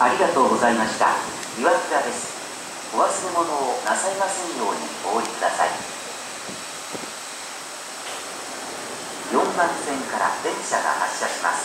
ありがとうございました。岩倉です。お忘れ物をなさいませんようにお降りください。4番線から電車が発車します。